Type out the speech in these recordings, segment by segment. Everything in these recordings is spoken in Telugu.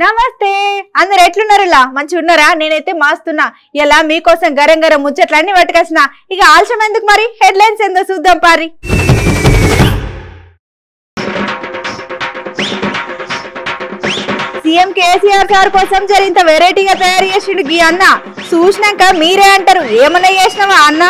నమస్తే. అందరు ఎట్లున్నారులా మంచి ఉన్నారా? నేనైతే మాస్తున్నా. ఇలా మీకోసం గరం గరం ముచ్చట్లన్నీ పట్టుకొచ్చిన. ఇక ఆలస్యం ఎందుకు మరి? హెడ్లైన్స్ ఏందో చూద్దాం పారి. సీఎం కేసీఆర్ సార్ కోసం జరింత వెరైటీగా తయారు చేసిండు గీ అన్న. చూసినాక మీరే అంటారు. ఏమన్నా చేసినావా అన్న?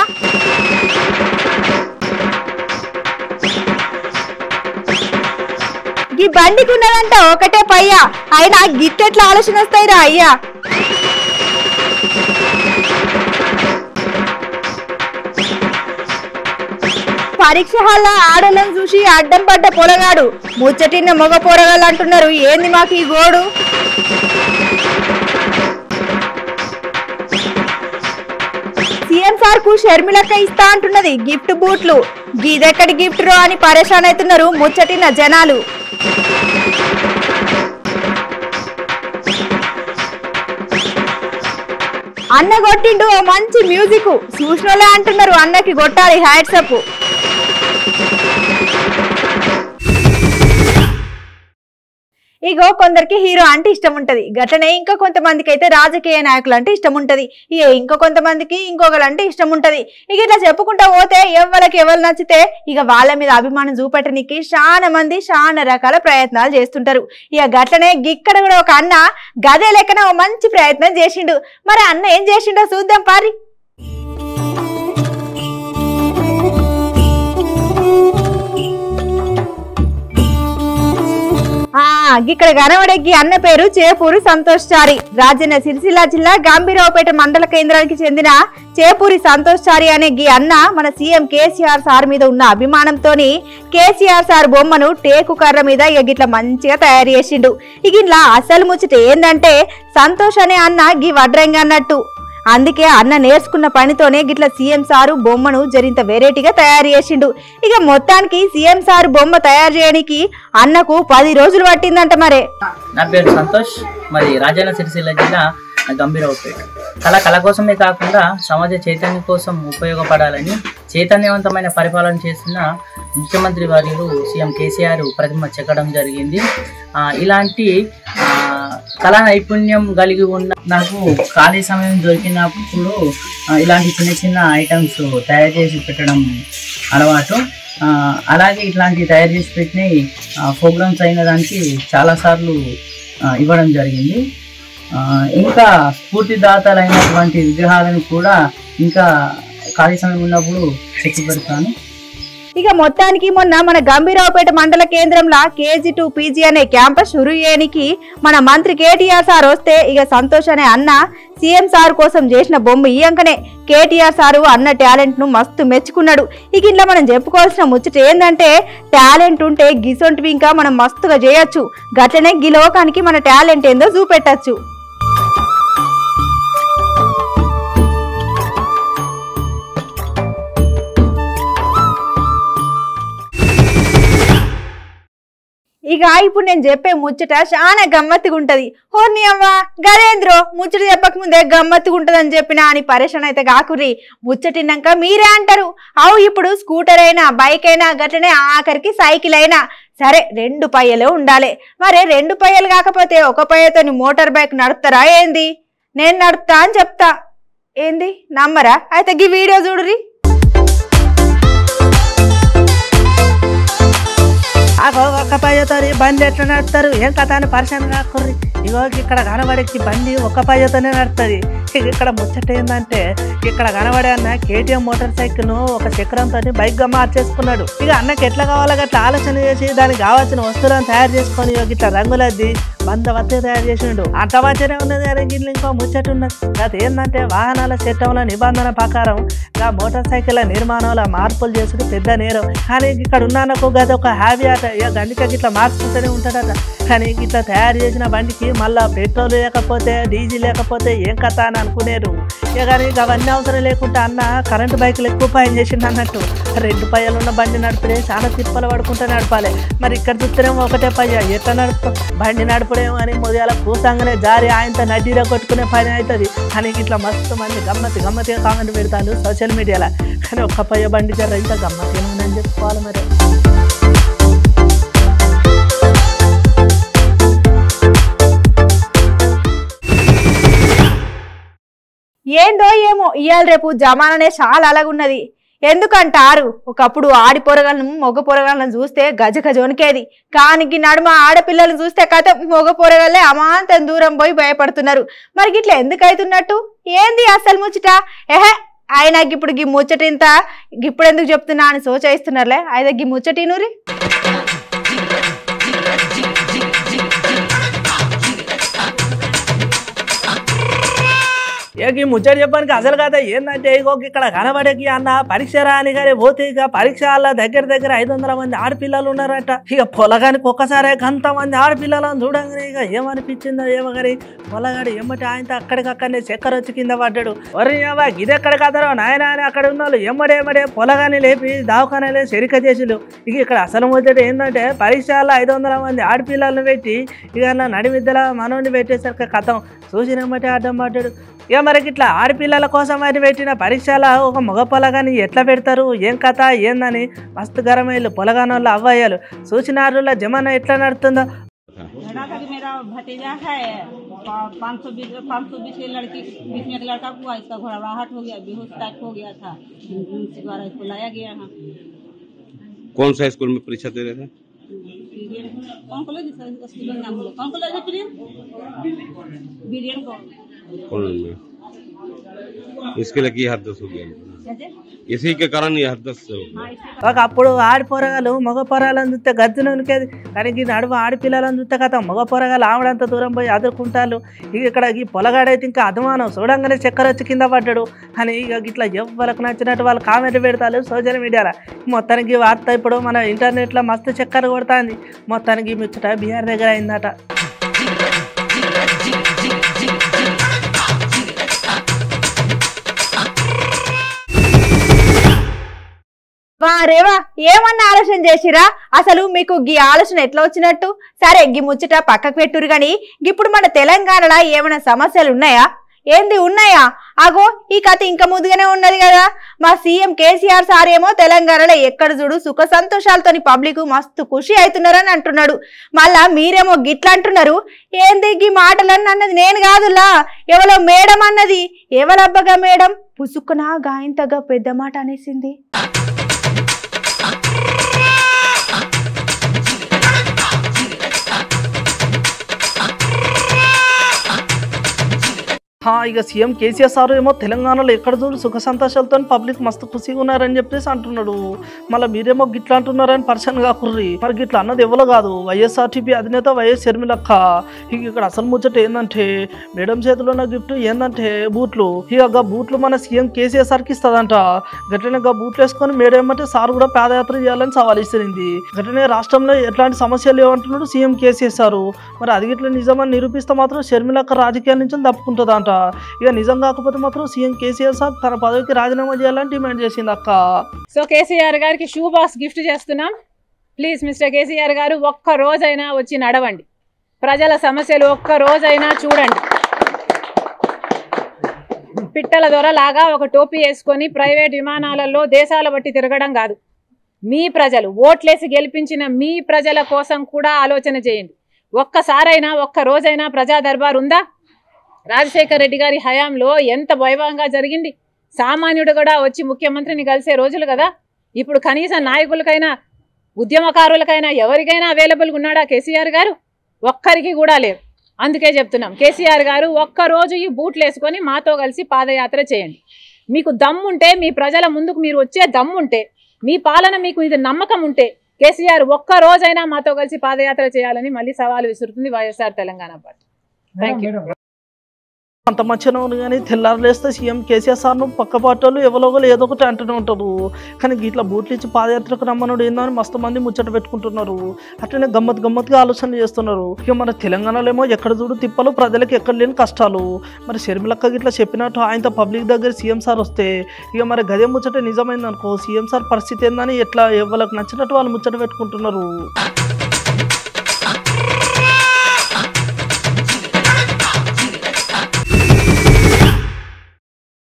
ఈ బండికి ఉన్నదంట ఒకటే పయ్యా. అయినా గిట్టెట్లా ఆలోచన వస్తాయిరా అయ్యా? పరీక్ష హాల్లో ఆడలను చూసి అడ్డం పడ్డ పొరగాడు. ముచ్చటిన్న మగ పొరగాళ్ళు అంటున్నారు ఏంది మాకు ఈ గోడు? సీఎం సార్కు షర్మిలక్క ఇస్తా అంటున్నది గిఫ్ట్ బూట్లు. గీదెక్కడి గిఫ్ట్ రో అని పరేషాన్ అవుతున్నారు ముచ్చటిన జనాలు. అన్న కొట్టిండు ఓ మంచి మ్యూజిక్. చూసినోళ్ళే అంటున్నారు అన్నకి కొట్టాలి హ్యాట్సప్. ఇగో కొందరికి హీరో అంటే ఇష్టం ఉంటది. గట్లనే ఇంకా కొంతమందికి అయితే రాజకీయ నాయకులు అంటే ఇష్టం ఉంటది. ఇక ఇంకో కొంతమందికి ఇంకొకరు అంటే ఇష్టం ఉంటది. ఇక ఇట్లా చెప్పుకుంటా పోతే ఎవరికి ఎవరు నచ్చితే ఇక వాళ్ళ మీద అభిమానం చూపెట్టడానికి చాలా మంది చాలా రకాల ప్రయత్నాలు చేస్తుంటారు. ఇక గట్లనే గిక్కడ కూడా ఒక అన్న గదే లెక్కన మంచి ప్రయత్నం చేసిండు. మరి అన్న ఏం చేసిండో చూద్దాం పారి. ఇక్కడ కనబడేకి అన్న పేరు చేపూరి సంతోష్ చారి. రాజన్న సిరిసిల్ల జిల్లా గాంభీరావుపేట మండల కేంద్రానికి చెందిన చేపూరి సంతోష్ చారి అనే గీ అన్న మన సీఎం కేసీఆర్ సార్ మీద ఉన్న అభిమానంతోని కేసీఆర్ సార్ బొమ్మను టేకు కర్ర మీద ఇట్లా గిట్ల మంచిగా తయారు చేసిండు. ఇక ఇట్లా అసలు ముచ్చట ఏంటంటే సంతోష్ అనే అన్న గీ వడ్రంగి అన్నట్టు. అందుకే అన్న నేర్చుకున్న పనితోనే గిట్ల సీఎం సారు బొమ్మను జరింత వెరైటీగా తయారు చేసిండు. ఇక మొత్తానికి సీఎం సారు బొమ్మ తయారు చేయడానికి అన్నకు పది రోజులు పట్టిందంట మరే. నా పేరు సంతోష్ మరి రాజన్న సిరిసిల్ల జిల్లా గంభీరవపేట కళ కళ కోసమే కాకుండా సమాజ చైతన్యం కోసం ఉపయోగపడాలని చైతన్యవంతమైన పరిపాలన చేస్తున్న ముఖ్యమంత్రి వర్యులు సీఎం కేసీఆర్ ప్రతిమ చెక్కడం జరిగింది. ఇలాంటి కళా నైపుణ్యం కలిగి ఉన్న నాకు ఖాళీ సమయం దొరికినప్పుడు ఇలాంటి చిన్న చిన్న ఐటమ్స్ తయారు చేసి పెట్టడం అలవాటు. అలాగే ఇట్లాంటి తయారు చేసి పెట్టిన ప్రోగ్రామ్స్ అయిన దానికి చాలాసార్లు ఇవ్వడం జరిగింది. ఇంకా స్ఫూర్తిదాతలైనటువంటి విగ్రహాలను కూడా ఇంకా ఖాళీ సమయం ఉన్నప్పుడు చెక్కి పెడతాను ఇక మొత్తానికి మొన్న మన గంభీరావుపేట మండల కేంద్రంలో కేజీ టూ పీజీ అనే క్యాంపస్ షురు చేయడానికి మన మంత్రి కేటీఆర్ సార్ వస్తే ఇక సంతోష్ అనే అన్న సీఎం సార్ కోసం చేసిన బొమ్మ ఇయ్యంకనే కేటీఆర్ సారు అన్న టాలెంట్ను మస్తు మెచ్చుకున్నాడు. ఇక ఇంట్లో మనం చెప్పుకోవాల్సిన ముచ్చట ఏంటంటే టాలెంట్ ఉంటే గిసొంటివి ఇంకా మనం మస్తుగా చేయొచ్చు. గట్లనే గిలోకానికి లోకానికి మన టాలెంట్ ఏందో చూపెట్టచ్చు. ఇక ఇప్పుడు నేను చెప్పే ముచ్చట చాలా గమ్మత్తుగా ఉంటది హోర్ని అవ్వ గదేంద్రో ముచ్చట చెప్పక ముందే గమ్మత్తుగా ఉంటదని చెప్పిన అని పరేషాన్ అయితే కాకుర్రి. ముచ్చటిన్నాక మీరే అంటారు. అవు ఇప్పుడు స్కూటర్ అయినా బైక్ అయినా గట్లనే ఆఖరికి సైకిల్ అయినా సరే రెండు పయ్యలే ఉండాలి. మరి రెండు పయ్యలు కాకపోతే ఒక పయ్యతోని మోటార్ బైక్ నడుపుతారా ఏంది? నేను నడుపుతా అని చెప్తా. ఏంది? నమ్మరా? అయితే గీ వీడియో చూడురి ఆగో ఒక్క పయ్యతోని బండి ఎట్లా నడుపుతారు? ఏం కథ అని పరిశాన్ కాకుర్రి. ఇగో ఇక్కడ కనబడేకి బండి ఒక్క పయ్యతోనే నడుస్తుంది ఇక్కడ ముచ్చట ఏంటంటే ఇక్కడ కనబడే అన్న కేటీఎం మోటార్ సైకిల్ను ఒక చక్రంతో బైక్గా మార్చేసుకున్నాడు. ఇక అన్నకి ఎట్లా కావాలో అట్లా ఆలోచన చేసి దానికి కావాల్సిన వస్తువులను తయారు చేసుకొని ఇగో ఇట్లా రంగులద్ది బంద వత్తే తయారు చేసిండు. అంత మంచిగానే ఉన్నది అరే ఇంకో ముచ్చట ఉన్నది. అది ఏంటంటే వాహనాల చట్టంలో నిబంధన ప్రకారం ఆ మోటార్ సైకిల్ నిర్మాణంలో మార్పులు చేసుడు పెద్ద నేరం. కానీ ఇక్కడ ఉన్నానకు గది ఒక హ్యాబీ అట. ఇక గండిక ఇట్లా మార్చుకుంటూనే ఉంటాడట. కానీ ఇట్లా తయారు చేసిన బండికి మళ్ళా పెట్రోల్ లేకపోతే డీజిల్ లేకపోతే ఏం కథ అని అనుకునేరు. కానీ అవన్నీ అవసరం లేకుండా అన్న కరెంటు బైకులు ఎక్కువ పని చేసిండు అన్నట్టు. రెండు పయ్యలున్న బండి నడిపితే చాలా తిప్పలు పడుకుంటూ నడపాలి. మరి ఇక్కడ చూస్తేనేమో ఒకటే పయ్య. ఎట్లా నడుపుతాం బండి నడపడేమో అని మొదల కూసంగానే జారి ఆయనతో నడ్డీలో కొట్టుకునే పని అవుతుంది అని ఇట్లా మస్తు మంది గమ్మతి గమ్మతిగా కామెంట్ పెడతాను సోషల్ మీడియాలో కానీ ఒక్క పయ్య బండి జర ఇంత గమ్మతి ఏమని చెప్పుకోవాలి మరి. ఏందో ఏమో ఇవాళ రేపు జమాననే చాలా అలాగున్నది. ఎందుకంటారు? ఒకప్పుడు ఆడి పొరగాలను మొగ పొరగాలను చూస్తే గజ గజ వణికేది. కానికి నడుమ ఆడపిల్లలు చూస్తే కథ మొగ పొరగాలే అమాంతం దూరం పోయి భయపడుతున్నారు. మరి గిట్ల ఎందుకు అవుతున్నట్టు ఏంది అసలు ముచ్చట? ఎహే ఆయనకి ఇప్పుడు గీ ముచ్చటింత ఇప్పుడు ఎందుకు చెప్తున్నా అని సోచయిస్తున్నారులే. అయితే గీ ముచ్చటినూరి. ఇక ఈ ముచ్చట చెప్పడానికి అసలు కదా? ఏంటంటే ఇగో ఇక్కడ కనబడేకి అన్న పరీక్ష రాని కానీ పోతే ఇక పరీక్ష దగ్గర దగ్గర ఐదు వందల మంది ఆడపిల్లలు ఉన్నారట. ఇక పొలగానికి ఒక్కసారి గంత మంది ఆడపిల్లలను చూడంగానే ఇక ఏమనిపించిందో ఏమో కానీ పొలగాడు ఎమ్మటి ఆయనతో అక్కడికక్కడనే చక్కెర వచ్చి కింద పడ్డాడు. వరి ఇది ఎక్కడ కదరో? నాయన అని అక్కడ ఉన్న వాళ్ళు ఎమ్మడేమడే పొలగాని లేపి దావకానే చెరిక చేసిలు ఇక ఇక్కడ అసలు ముచ్చట ఏంటంటే పరీక్షల్లో ఐదు వందల మంది ఆడపిల్లలను పెట్టి ఇక నా నడిమిద్దల మనోని పెట్టేసరికి కథం. చూసినమ్మటే అడ్డం పడ్డాడు. ఇక మనకి ఇట్లా ఆడపిల్లల కోసం అని పెట్టిన పరీక్షల ఒక మగ పొలగాని ఎట్లా పెడతారు ఏం కథ ఏందని మస్తు గరమైళ్ళు పొలగానోళ్ళు అవ్వయ్యాలు సూచనారుల జమానా ఎట్లా నడుతుందో लड़ा था कि मेरा भतीजा है पाँच सौ बीस पाँच सौ बीस की लड़की बीच में एक लड़का हुआ इसका घबराहट हो गया बेहोश टाइप हो गया था उनके द्वारा इसको लाया गया है कौन सा स्कूल में परीक्षा दे रहे थे बीरियन कौन कॉलेज है इसका स्कूल का नाम बोलो कौन कॉलेज है प्रियन बीरियन कौन कॉलेज में इसके लिए की हादसा हो गया कैसे इसी के कारण ये हादसा हो गया हाँ इसके ఒక అప్పుడు ఆడి పొరగాలు మగ పొరగాలను చూస్తే గజ్జున ఉనికేది కానీ ఈ నడుమ ఆడపిల్లలను చూస్తే కదా మగ పొరగాలు ఆవిడంత దూరం పోయి అదురుకుంటారు ఇక ఇక్కడ ఈ పొలగాడైతే ఇంకా అధమానం చూడంగానే చక్కెర వచ్చి కింద పడ్డాడు అని ఇక ఇట్లా ఎవరికి నచ్చినట్టు వాళ్ళు కామెంట్ పెడతారు సోషల్ మీడియాలో మొత్తానికి ఈ వార్త ఇప్పుడు మన ఇంటర్నెట్లో మస్తు చక్కెర కొడుతుంది మొత్తానికి ఈ ముచ్చట బీహార్ దగ్గర అయిందట వారేవా? ఏమన్నా ఆలోచన చేసిరా? అసలు మీకు గీ ఆలోచన ఎట్లా వచ్చినట్టు? సరే గీ ముచ్చట పక్కకు పెట్టురు గాని ఇప్పుడు మన తెలంగాణలో ఏమైనా సమస్యలు ఉన్నాయా? ఏంది ఉన్నాయా? అగో ఈ కథ ఇంకా ముందుగానే ఉన్నది కదా. మా సీఎం కేసీఆర్ సార్ ఏమో తెలంగాణలో ఎక్కడ చూడు సుఖ సంతోషాలతోని పబ్లిక్ మస్తు ఖుషి అవుతున్నారని అంటున్నాడు. మళ్ళా మీరేమో గిట్లా అంటున్నారు? ఏంది గీ మాటలన్నీ అన్నది నేను కాదులా? ఎవలో మేడం అన్నది? ఎవరబ్బగా మేడం? పుసుకునా గాయంతగా పెద్ద మాట అనేసింది. ఇక సీఎం కేసీఆర్ సార్ ఏమో తెలంగాణలో ఎక్కడ చూడు సుఖ సంతోషాలతో పబ్లిక్ మస్తు ఖుషీగా ఉన్నారని చెప్పేసి అంటున్నాడు. మళ్ళీ మీరేమో గిట్లా అంటున్నారని పర్సన్ కాకుర్రి మరి గిట్లా అన్నది ఎవరో కాదు. వైఎస్ఆర్టీపీ అధినేత వైఎస్ షర్మిలక్క. ఇక ఇక్కడ అసలు ముచ్చట ఏంటంటే మేడం చేతిలో ఉన్న గిఫ్ట్ ఏంటంటే బూట్లు. ఇక గా బూట్లు మన సీఎం కేసీఆర్ సార్కి ఇస్తుందంట. గట్లనే గా బూట్లు వేసుకొని మేడం ఏమంటే సార్ కూడా పాదయాత్ర చేయాలని సవాల్ ఇస్తుంది గట్లనే రాష్ట్రంలో ఎట్లాంటి సమస్యలు ఏమంటున్నాడు సీఎం కేసీఆర్ సారు. మరి అది గిట్ల నిజమని నిరూపిస్తే మాత్రం షర్మిలక్క రాజకీయాల నుంచి తప్పుకుంటుందంట. ఇక నిజం కాకపోతే మాత్రం సీఎం కేసీఆర్ సార్ తన పదవికి రాజీనామా చేయాలని డిమాండ్ చేసింది అక్క. సో కేసీఆర్ గారికి షూ బాక్స్ గిఫ్ట్ చేస్తున్నాం. ప్లీజ్ మిస్టర్ కేసీఆర్ గారు ఒక్క రోజైనా వచ్చి నడవండి. ప్రజల సమస్యలు ఒక్క రోజైనా చూడండి. పిట్టల దొరలాగా ఒక టోపీ వేసుకొని ప్రైవేట్ విమానాలలో దేశాల బట్టి తిరగడం కాదు. మీ ప్రజలు ఓట్లేసి గెలిపించిన మీ ప్రజల కోసం కూడా ఆలోచన చేయండి. ఒక్కసారైనా ఒక్క రోజైనా ప్రజా దర్బార్ ఉందా రాజశేఖర్ రెడ్డి గారి హయాంలో ఎంత వైభవంగా జరిగింది. సామాన్యుడు కూడా వచ్చి ముఖ్యమంత్రిని కలిసే రోజులు కదా. ఇప్పుడు కనీసం నాయకులకైనా ఉద్యమకారులకైనా ఎవరికైనా అవైలబుల్గా ఉన్నాడా కేసీఆర్ గారు? ఒక్కరికి కూడా లేరు. అందుకే చెప్తున్నాం కేసీఆర్ గారు ఒక్క రోజు ఈ బూట్లు వేసుకొని మాతో కలిసి పాదయాత్ర చేయండి. మీకు దమ్ముంటే మీ ప్రజల ముందుకు మీరు వచ్చే దమ్ముంటే మీ పాలన మీకు ఇది నమ్మకం ఉంటే కేసీఆర్ ఒక్క రోజైనా మాతో కలిసి పాదయాత్ర చేయాలని మళ్ళీ సవాలు విసురుతుంది YSR Telangana party. Thank you అంత మంచిగా ఉంది కానీ తెల్లారులేస్తే సీఎం కేసీఆర్ సార్ను పక్క పాటలు ఎవరోగలు ఏదో ఒకటి అంటూనే ఉంటారు. కానీ ఇట్లా బూట్లు ఇచ్చి పాదయాత్రకు రమ్మనుడు ఏందని మస్తు మంది ముచ్చట పెట్టుకుంటున్నారు. అట్లనే గమ్మత్ గమ్మత్గా ఆలోచనలు చేస్తున్నారు. ఇక మన తెలంగాణలో ఏమో ఎక్కడ చూడు తిప్పలు ప్రజలకు ఎక్కడ లేని కష్టాలు. మరి షర్మిలక్క ఇట్లా చెప్పినట్టు ఆయనతో పబ్లిక్ దగ్గర సీఎం సార్ వస్తే ఇక మరి గదే ముచ్చట నిజమైంది అనుకో సీఎం సార్ పరిస్థితి ఏందని ఎట్లా ఎవరికి నచ్చినట్టు వాళ్ళు ముచ్చట పెట్టుకుంటున్నారు?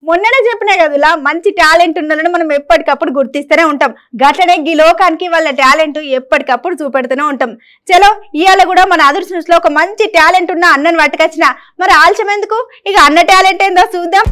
మొన్ననే చెప్పినా కదా మంచి టాలెంట్ ఉన్నదని మనం ఎప్పటికప్పుడు గుర్తిస్తూనే ఉంటాం. గట్లనే ఈ లోకానికి వాళ్ళ టాలెంట్ ఎప్పటికప్పుడు చూపెడుతూనే ఉంటాం. చలో ఇవాళ కూడా మన అదర్స్లో ఒక మంచి టాలెంట్ ఉన్న అన్నని పట్టుకొచ్చిన. మరి ఆలస్యం ఎందుకు ఇక అన్న టాలెంట్ ఏందో చూద్దాం.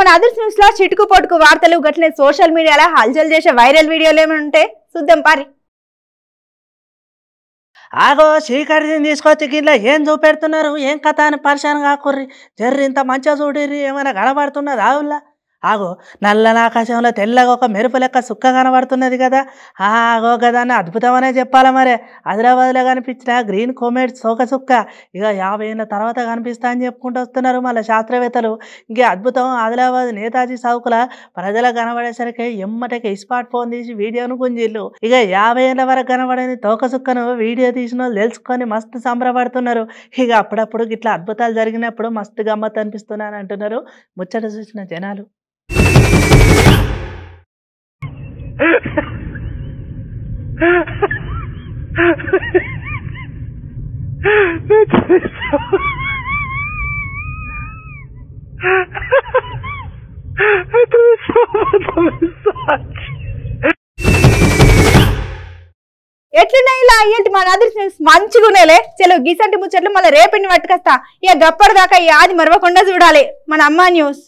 మన అదర్స్ న్యూస్లో చిటుకు పొట్టుకు వార్తలు గట్లనే సోషల్ మీడియాలో హల్చల్ చేసే వైరల్ వీడియోలు ఏమైనా ఉంటే చూద్దాం పారి. ఆగో చీకటిని తీసుకొచ్చి గిట్ల ఏం చూపెడుతున్నారు? ఏం కథ అని పరిశాన్ కాకుర్రి? జర్రి ఇంత మంచిగా చూడిర్రి? ఏమైనా కనబడుతున్నది ఆవుల్లా ఆగో నల్లని ఆకాశంలో తెల్లగా ఒక మెరుపు లెక్క సుక్క కనబడుతున్నది కదా. ఆగో కదా అని అద్భుతమనే చెప్పాలి మరే. ఆదిలాబాద్లో కనిపించిన గ్రీన్ కోమెట్ సోక సుక్క ఇక యాభై ఏళ్ళ తర్వాత కనిపిస్తా అని చెప్పుకుంటూ వస్తున్నారు మళ్ళీ శాస్త్రవేత్తలు. ఇంక అద్భుతం ఆదిలాబాద్ నేతాజీ చౌకుల ప్రజలకు కనబడేసరికి ఎమ్మటకి స్మార్ట్ ఫోన్ తీసి వీడియోను గుంజిల్లు. ఇక యాభై ఏళ్ళ వరకు కనబడని తోక సుక్కను వీడియో తీసిన తెలుసుకొని మస్తు సంబరపడుతున్నారు. ఇక అప్పుడప్పుడు ఇట్లా అద్భుతాలు జరిగినప్పుడు మస్తు గమ్మత్ అనిపిస్తున్నాను అంటున్నారు ముచ్చట చూసిన జనాలు. ఎట్లున్నాయి ఇలా? అయ్యేంటి మన అదర్స్ న్యూస్ మంచిగా ఉన్నాయిలే. చలో గీసంటి ముచ్చట్లు మళ్ళీ రేపటిని పట్టుకొస్తా. ఇక గప్పటిదాకా ఈ ఆది మరవకుండా చూడాలి. మన అమ్మ న్యూస్